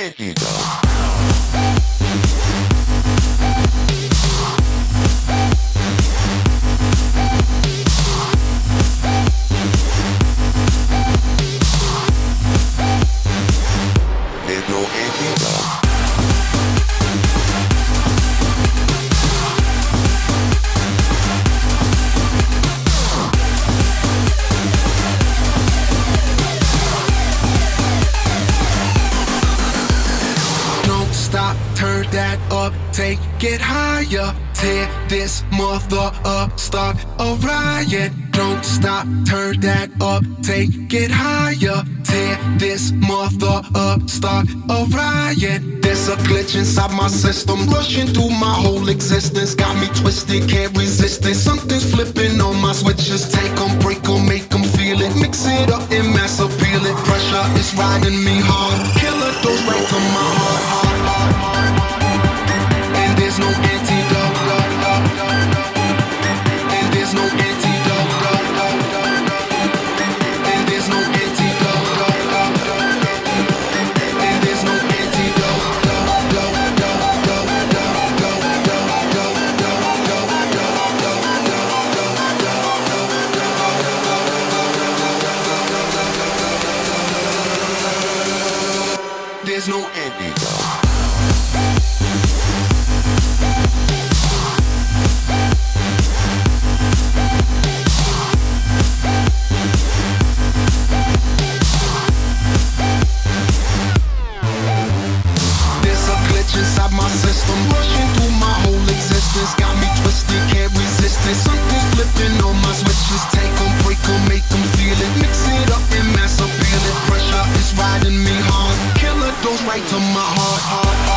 There's turn that up, take it higher. Tear this mother up, start a riot. Don't stop, turn that up, take it higher. Tear this mother up, start a riot. There's a glitch inside my system, rushing through my whole existence. Got me twisted, can't resist it. Something's flipping on my switches. Take 'em, break 'em, make 'em feel it. Mix it up and mass appeal it. Pressure is riding me hard. Killer goes right to my heart, heart, heart, heart. There's no glitch inside my system, rushing through my whole existence. Got me twisted, can't resist it. Something's flipping on my switches. Take 'em, break 'em, make 'em feel it. Mix it up and mass appeal it. Pressure is riding me hard. Right to my heart,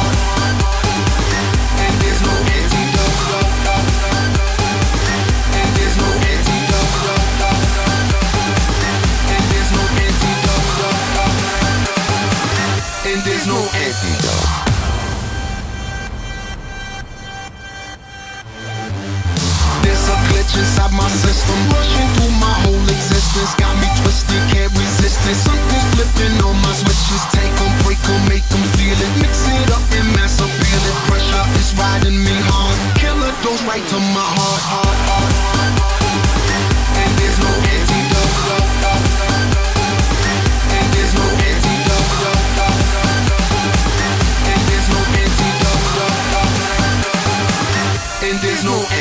no